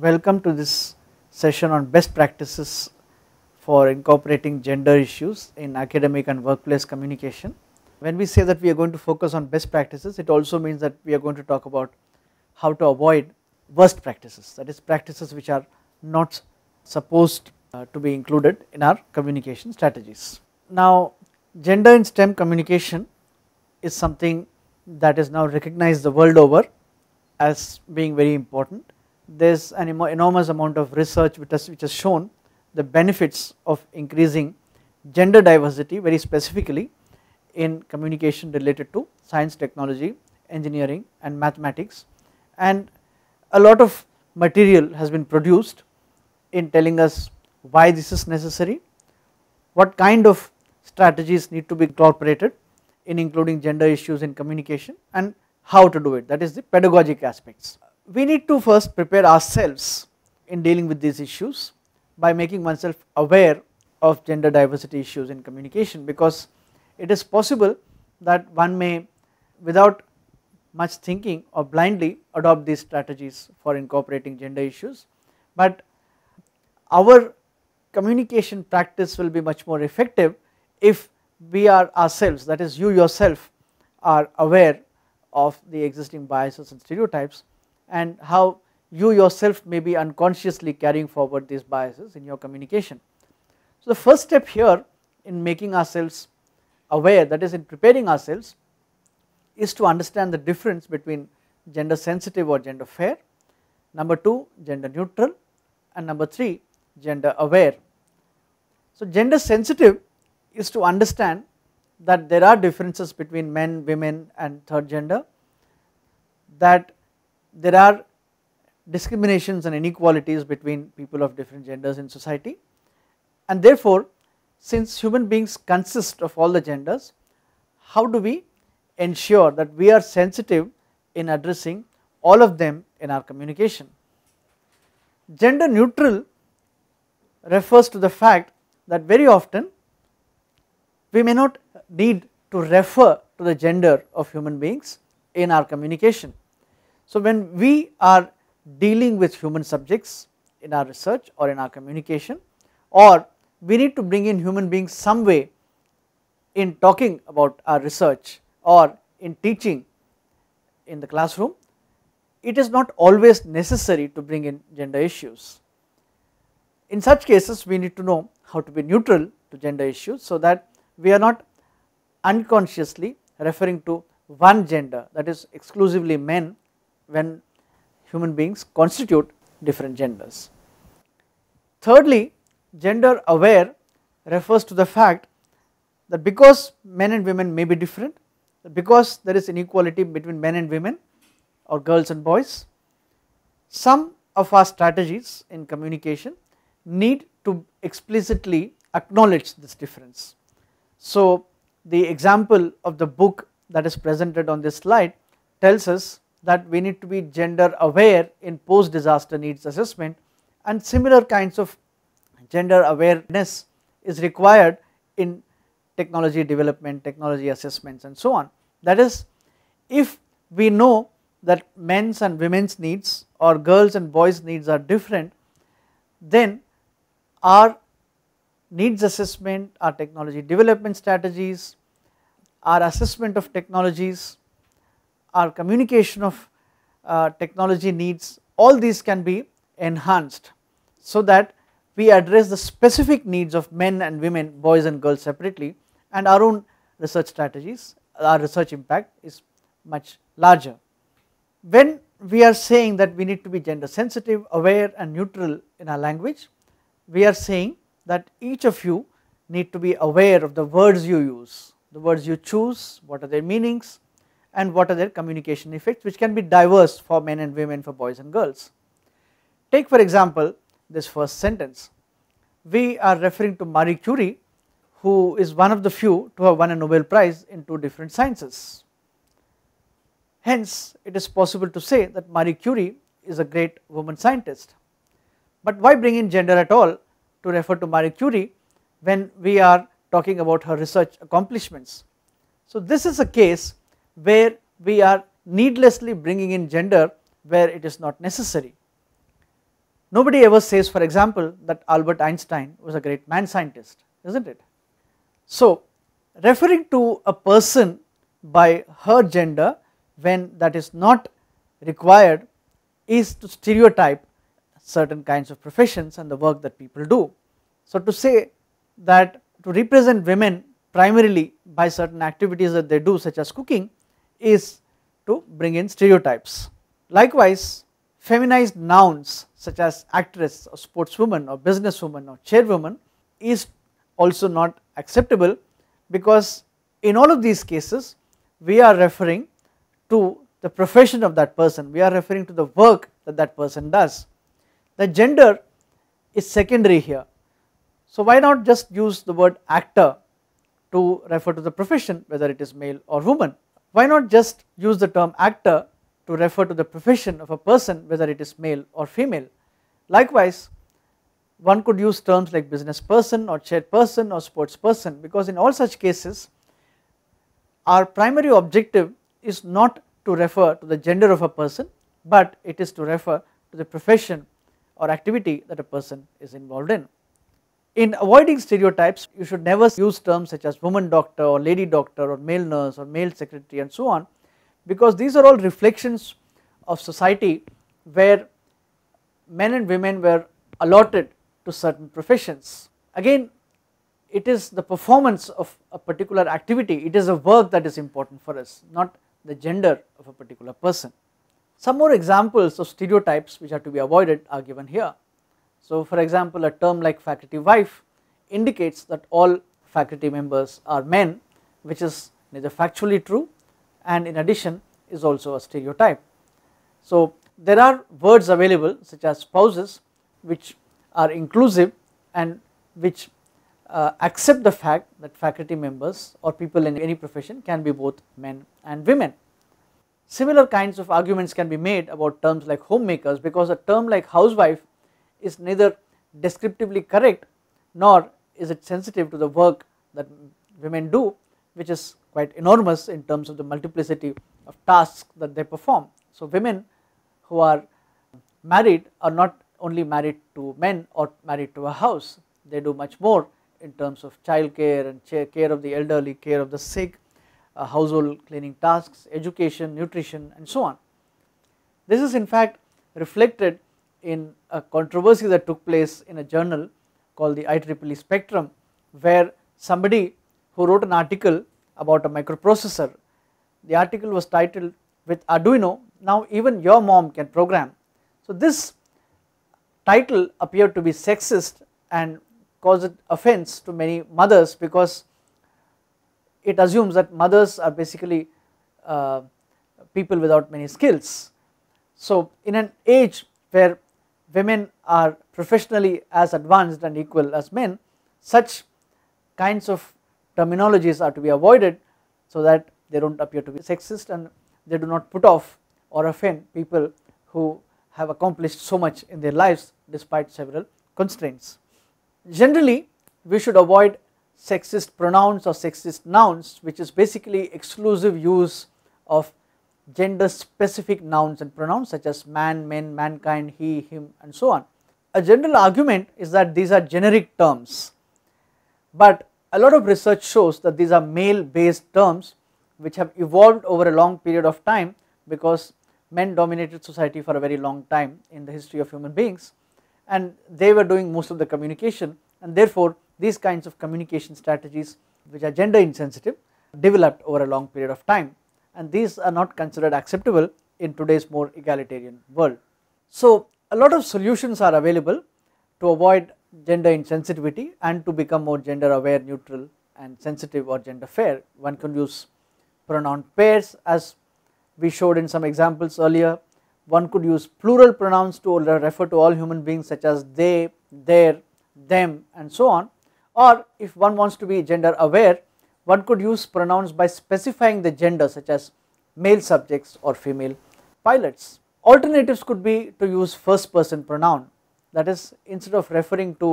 Welcome to this session on best practices for incorporating gender issues in academic and workplace communication. When we say that we are going to focus on best practices, it also means that we are going to talk about how to avoid worst practices, that is practices which are not supposed uh, to be included in our communication strategies. Now gender in STEM communication is something that is now recognized the world over as being very important. There is an enormous amount of research which has, which has shown the benefits of increasing gender diversity very specifically in communication related to science, technology, engineering and mathematics and a lot of material has been produced in telling us why this is necessary, what kind of strategies need to be incorporated in including gender issues in communication and how to do it that is the pedagogic aspects. We need to first prepare ourselves in dealing with these issues by making oneself aware of gender diversity issues in communication because it is possible that one may without much thinking or blindly adopt these strategies for incorporating gender issues, but our communication practice will be much more effective if we are ourselves that is you yourself are aware of the existing biases and stereotypes and how you yourself may be unconsciously carrying forward these biases in your communication. So the first step here in making ourselves aware that is in preparing ourselves is to understand the difference between gender sensitive or gender fair, number 2 gender neutral and number 3 gender aware. So gender sensitive is to understand that there are differences between men, women and third gender, that there are discriminations and inequalities between people of different genders in society and therefore since human beings consist of all the genders, how do we ensure that we are sensitive in addressing all of them in our communication. Gender neutral refers to the fact that very often we may not need to refer to the gender of human beings in our communication. So when we are dealing with human subjects in our research or in our communication or we need to bring in human beings some way in talking about our research or in teaching in the classroom, it is not always necessary to bring in gender issues. In such cases we need to know how to be neutral to gender issues so that we are not unconsciously referring to one gender that is exclusively men when human beings constitute different genders. Thirdly, gender aware refers to the fact that because men and women may be different, because there is inequality between men and women or girls and boys, some of our strategies in communication need to explicitly acknowledge this difference. So the example of the book that is presented on this slide tells us that we need to be gender aware in post disaster needs assessment and similar kinds of gender awareness is required in technology development, technology assessments and so on. That is if we know that men's and women's needs or girls and boys needs are different then our needs assessment, our technology development strategies, our assessment of technologies, our communication of uh, technology needs all these can be enhanced so that we address the specific needs of men and women, boys and girls separately and our own research strategies, our research impact is much larger. When we are saying that we need to be gender sensitive, aware and neutral in our language, we are saying that each of you need to be aware of the words you use, the words you choose, what are their meanings and what are their communication effects which can be diverse for men and women, for boys and girls. Take for example this first sentence. We are referring to Marie Curie who is one of the few to have won a Nobel Prize in two different sciences. Hence it is possible to say that Marie Curie is a great woman scientist. But why bring in gender at all to refer to Marie Curie when we are talking about her research accomplishments. So this is a case where we are needlessly bringing in gender where it is not necessary. Nobody ever says for example that Albert Einstein was a great man scientist, is not it? So referring to a person by her gender when that is not required is to stereotype certain kinds of professions and the work that people do. So to say that to represent women primarily by certain activities that they do such as cooking is to bring in stereotypes. Likewise feminized nouns such as actress or sportswoman or businesswoman or chairwoman is also not acceptable because in all of these cases we are referring to the profession of that person, we are referring to the work that that person does. The gender is secondary here. So why not just use the word actor to refer to the profession whether it is male or woman. Why not just use the term actor to refer to the profession of a person whether it is male or female. Likewise one could use terms like business person or chairperson or sports person because in all such cases our primary objective is not to refer to the gender of a person but it is to refer to the profession or activity that a person is involved in. In avoiding stereotypes you should never use terms such as woman doctor or lady doctor or male nurse or male secretary and so on because these are all reflections of society where men and women were allotted to certain professions. Again it is the performance of a particular activity, it is a work that is important for us not the gender of a particular person. Some more examples of stereotypes which are to be avoided are given here. So for example a term like faculty wife indicates that all faculty members are men which is neither factually true and in addition is also a stereotype. So there are words available such as spouses which are inclusive and which uh, accept the fact that faculty members or people in any profession can be both men and women. Similar kinds of arguments can be made about terms like homemakers because a term like housewife is neither descriptively correct nor is it sensitive to the work that women do which is quite enormous in terms of the multiplicity of tasks that they perform. So women who are married are not only married to men or married to a house, they do much more in terms of child care and care of the elderly, care of the sick, uh, household cleaning tasks, education, nutrition and so on. This is in fact reflected in a controversy that took place in a journal called the IEEE Spectrum where somebody who wrote an article about a microprocessor, the article was titled with Arduino now even your mom can program. So this title appeared to be sexist and caused offense to many mothers because it assumes that mothers are basically uh, people without many skills. So in an age where women are professionally as advanced and equal as men, such kinds of terminologies are to be avoided so that they do not appear to be sexist and they do not put off or offend people who have accomplished so much in their lives despite several constraints. Generally we should avoid sexist pronouns or sexist nouns which is basically exclusive use of gender specific nouns and pronouns such as man, men, mankind, he, him and so on. A general argument is that these are generic terms but a lot of research shows that these are male based terms which have evolved over a long period of time because men dominated society for a very long time in the history of human beings and they were doing most of the communication and therefore these kinds of communication strategies which are gender insensitive developed over a long period of time and these are not considered acceptable in today's more egalitarian world. So a lot of solutions are available to avoid gender insensitivity and to become more gender aware, neutral and sensitive or gender fair. One can use pronoun pairs as we showed in some examples earlier. One could use plural pronouns to refer to all human beings such as they, their, them and so on or if one wants to be gender aware one could use pronouns by specifying the gender such as male subjects or female pilots. Alternatives could be to use first person pronoun that is instead of referring to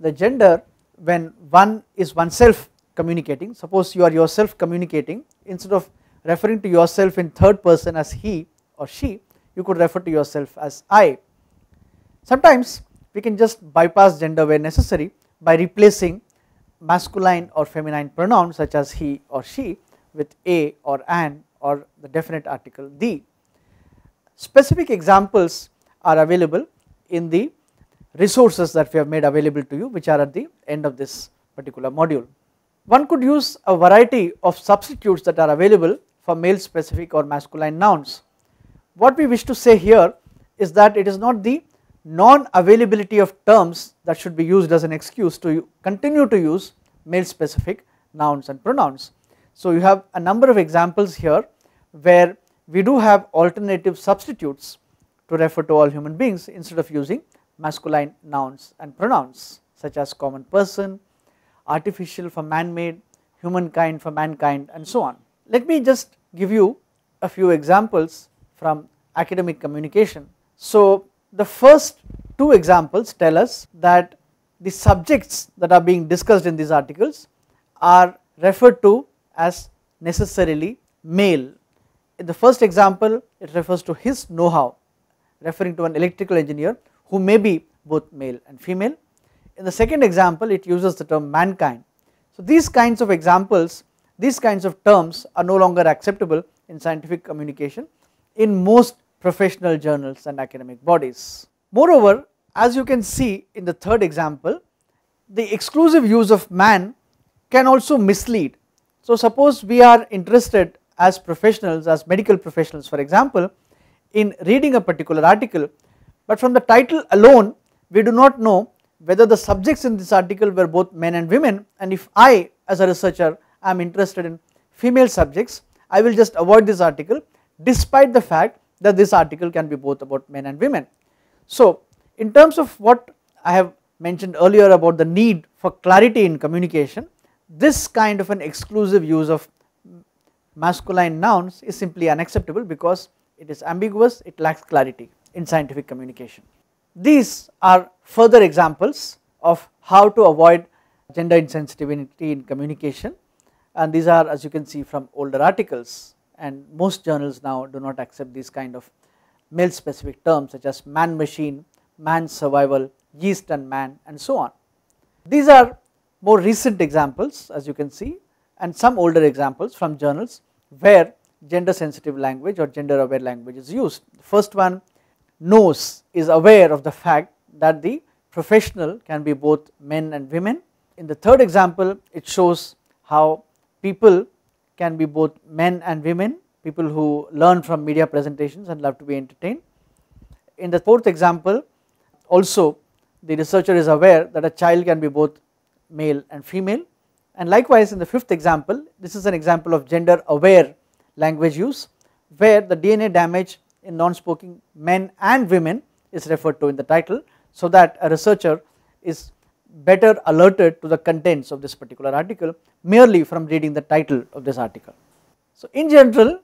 the gender when one is oneself communicating suppose you are yourself communicating instead of referring to yourself in third person as he or she you could refer to yourself as I. Sometimes we can just bypass gender where necessary by replacing masculine or feminine pronouns such as he or she with a or an or the definite article the. Specific examples are available in the resources that we have made available to you which are at the end of this particular module. One could use a variety of substitutes that are available for male specific or masculine nouns. What we wish to say here is that it is not the non availability of terms that should be used as an excuse to continue to use male specific nouns and pronouns. So, you have a number of examples here where we do have alternative substitutes to refer to all human beings instead of using masculine nouns and pronouns such as common person, artificial for man made, humankind for mankind and so on. Let me just give you a few examples from academic communication. So, the first two examples tell us that the subjects that are being discussed in these articles are referred to as necessarily male. In the first example it refers to his know-how referring to an electrical engineer who may be both male and female. In the second example it uses the term mankind. So these kinds of examples, these kinds of terms are no longer acceptable in scientific communication in most professional journals and academic bodies. Moreover, as you can see in the third example, the exclusive use of man can also mislead. So suppose we are interested as professionals, as medical professionals for example, in reading a particular article, but from the title alone we do not know whether the subjects in this article were both men and women and if I as a researcher am interested in female subjects, I will just avoid this article despite the fact that this article can be both about men and women. So in terms of what I have mentioned earlier about the need for clarity in communication, this kind of an exclusive use of masculine nouns is simply unacceptable because it is ambiguous, it lacks clarity in scientific communication. These are further examples of how to avoid gender insensitivity in communication and these are as you can see from older articles and most journals now do not accept these kind of male specific terms such as man machine, man survival, yeast and man and so on. These are more recent examples as you can see and some older examples from journals where gender sensitive language or gender aware language is used. The first one knows is aware of the fact that the professional can be both men and women. In the third example it shows how people can be both men and women, people who learn from media presentations and love to be entertained. In the fourth example also the researcher is aware that a child can be both male and female and likewise in the fifth example this is an example of gender aware language use where the DNA damage in non-spoken men and women is referred to in the title so that a researcher is better alerted to the contents of this particular article merely from reading the title of this article. So in general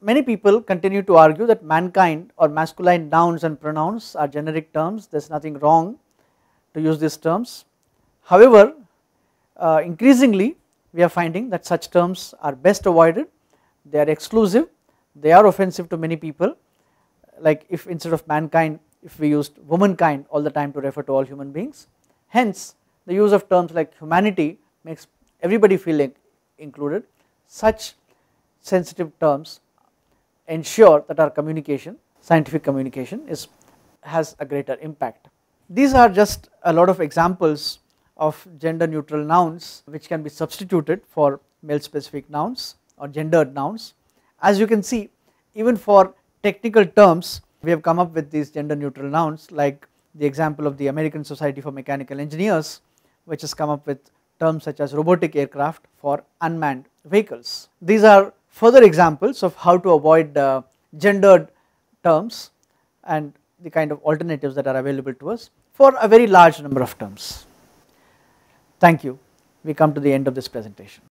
many people continue to argue that mankind or masculine nouns and pronouns are generic terms there is nothing wrong to use these terms. However uh, increasingly we are finding that such terms are best avoided they are exclusive they are offensive to many people like if instead of mankind if we used womankind all the time to refer to all human beings. Hence the use of terms like humanity makes everybody feel included such sensitive terms ensure that our communication scientific communication is has a greater impact. These are just a lot of examples of gender neutral nouns which can be substituted for male specific nouns or gendered nouns. As you can see even for technical terms we have come up with these gender neutral nouns like the example of the American Society for Mechanical Engineers which has come up with terms such as robotic aircraft for unmanned vehicles. These are further examples of how to avoid uh, gendered terms and the kind of alternatives that are available to us for a very large number of terms. Thank you. We come to the end of this presentation.